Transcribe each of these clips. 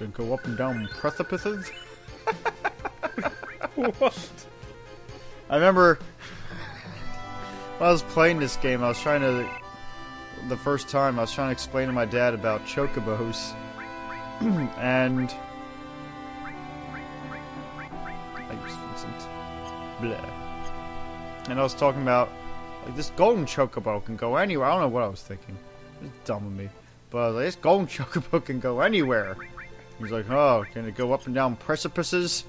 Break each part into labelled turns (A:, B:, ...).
A: Can go up and down precipices.
B: what?
A: I remember when I was playing this game, I was trying to. The first time, I was trying to explain to my dad about chocobos. and. I Thanks, Vincent. Blah. And I was talking about. Like, this golden chocobo can go anywhere. I don't know what I was thinking. It's dumb of me. But like, this golden chocobo can go anywhere. He's like, oh, can it go up and down precipices?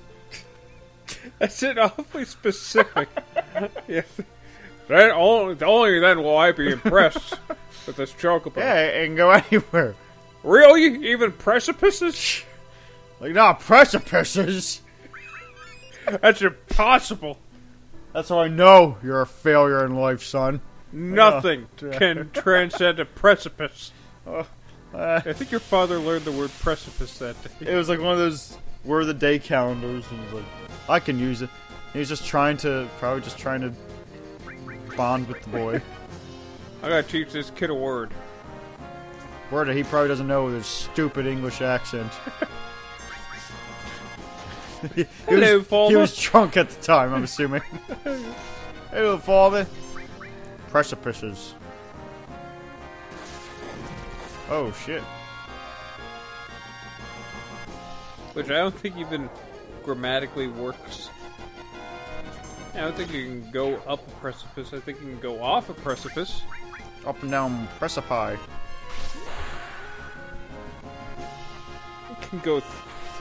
B: That's it awfully specific. yes. Then only, only then will I be impressed with this chocobo.
A: Yeah, it can go anywhere.
B: Really? Even precipices?
A: Like, not precipices.
B: That's impossible.
A: That's how I know you're a failure in life, son.
B: Nothing can transcend a precipice.
A: Uh, Uh,
B: I think your father learned the word precipice that day.
A: it was like one of those word of the day calendars, and he's like, I can use it. He was just trying to, probably just trying to bond with the boy.
B: I gotta teach this kid a word.
A: word that he probably doesn't know with his stupid English accent. he, he
B: Hello,
A: was,
B: father.
A: He was drunk at the time, I'm assuming. Hello, father. Precipices. Oh shit.
B: Which I don't think even grammatically works. I don't think you can go up a precipice. I think you can go off a precipice.
A: Up and down precipice.
B: You can go th-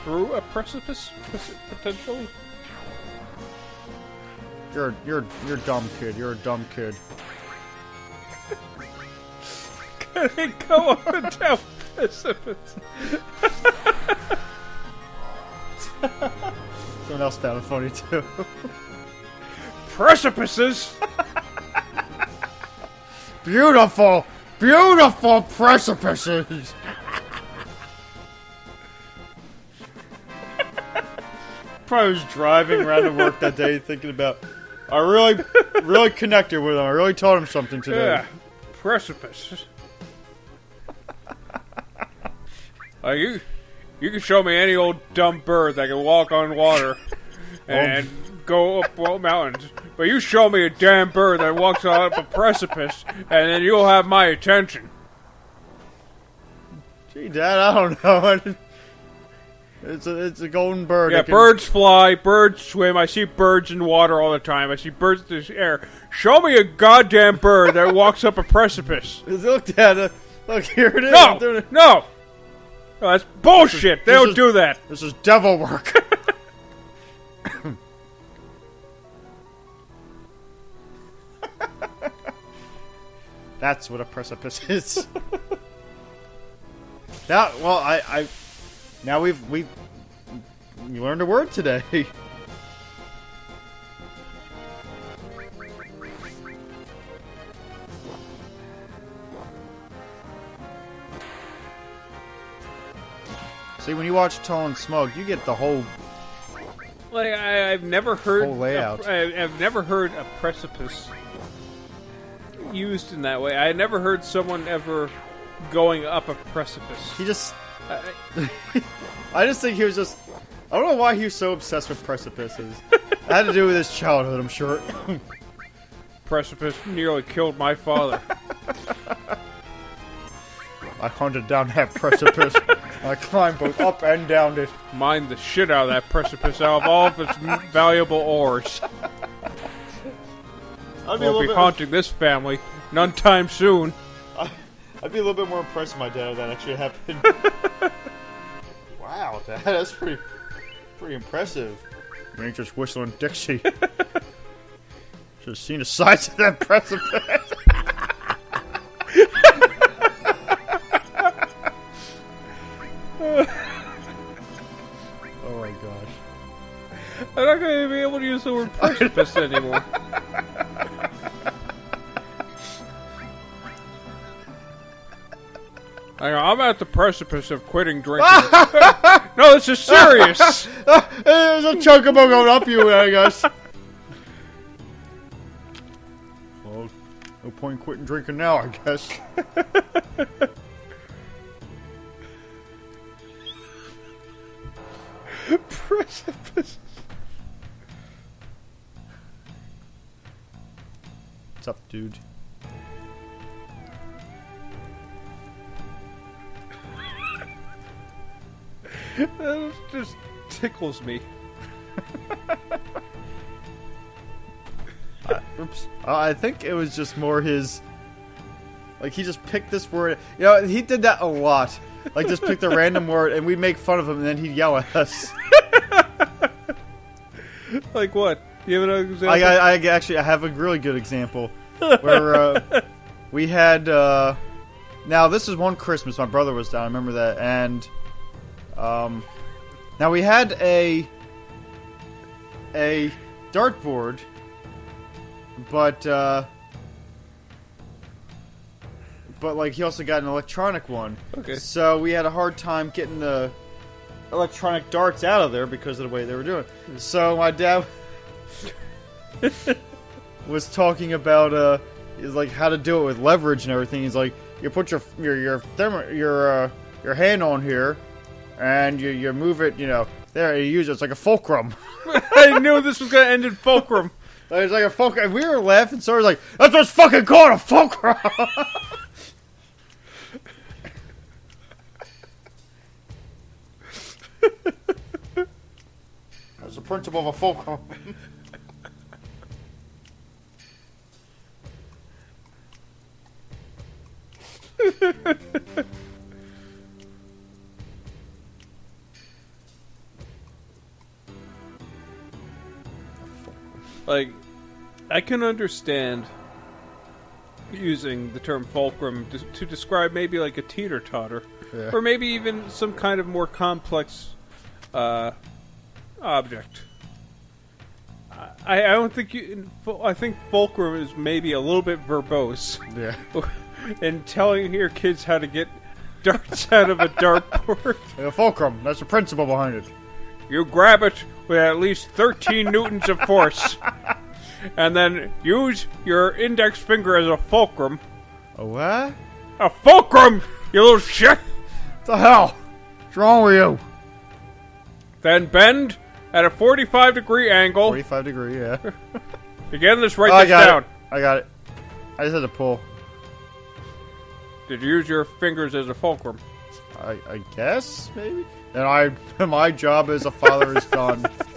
B: through a precipice, potentially.
A: You're you're you're a dumb kid. You're a dumb kid.
B: It go up and down precipice?
A: Someone else found it funny too.
B: Precipices?
A: beautiful, beautiful precipices. Probably was driving around to work that day thinking about. I really, really connected with him. I really taught him something today.
B: Yeah. Precipice. Uh, you, you can show me any old dumb bird that can walk on water and go up mountains, but you show me a damn bird that walks up a precipice, and then you'll have my attention.
A: Gee, Dad, I don't know. It's a it's a golden bird.
B: Yeah,
A: can-
B: birds fly, birds swim. I see birds in water all the time. I see birds in the air. Show me a goddamn bird that walks up a precipice.
A: Look, Dad. uh, Look, here it is.
B: No, no, No, that's bullshit. They don't
A: is-
B: do that.
A: This is devil work. That's what a precipice is. now, well, I, I, now we've we, we learned a word today. See, when you watch Tall and Smug, you get the whole
B: Like I, I've never heard
A: Whole layout.
B: I, I've never heard a precipice used in that way. I never heard someone ever going up a precipice.
A: He just.
B: I-
A: I just think he was just. I don't know why he was so obsessed with precipices. it had to do with his childhood, I'm sure.
B: precipice nearly killed my father.
A: I hunted down that precipice. I climbed both up and down it.
B: Mined the shit out of that precipice out of all of its valuable ores.
A: I'd be, a
B: Won't
A: little
B: be
A: bit,
B: haunting this family none time soon.
A: I'd be a little bit more impressed with my dad if that actually happened. wow, Dad, that's pretty, pretty impressive. You ain't just whistling Dixie. Should have seen the size of that precipice.
B: Not going to be able to use the word precipice anymore. Hang on, I'm at the precipice of quitting drinking. no, this is serious.
A: There's a chocobo going up you, I guess. well, no point quitting drinking now, I guess.
B: Precipice.
A: Up, dude?
B: That just tickles me.
A: Oops. Uh, I think it was just more his. Like he just picked this word. You know, he did that a lot. Like just picked a random word, and we'd make fun of him, and then he'd yell at us.
B: Like what? You have an example?
A: I, I, I actually I have a really good example where uh, we had. Uh, now this is one Christmas. My brother was down. I remember that, and um, now we had a a dartboard, but uh, but like he also got an electronic one.
B: Okay.
A: So we had a hard time getting the electronic darts out of there because of the way they were doing. So my dad was talking about uh, is like how to do it with leverage and everything. He's like, you put your your your thermo, your uh, your hand on here, and you you move it, you know, there. You use it. It's like a fulcrum.
B: I knew this was gonna end in fulcrum.
A: it's like a fulcrum. We were laughing, so I was like, that's what's fucking called a fulcrum. That's the principle of a fulcrum.
B: Like, I can understand using the term fulcrum to, to describe maybe like a teeter totter,
A: Yeah.
B: or maybe even some kind of more complex uh, object. I, I don't think you. I think fulcrum is maybe a little bit verbose
A: Yeah.
B: in telling your kids how to get darts out of a dartboard.
A: A fulcrum. That's the principle behind it.
B: You grab it with at least 13 newtons of force, and then use your index finger as a fulcrum.
A: A what?
B: A fulcrum, you little shit!
A: What the hell? What's wrong with you?
B: Then bend at a 45 degree angle.
A: 45 degree, yeah.
B: Again, let's write
A: Oh, I
B: this
A: got
B: down.
A: it. I got it. I just had to pull.
B: Did you use your fingers as a fulcrum?
A: I, I guess, maybe? And I, my job as a father is done.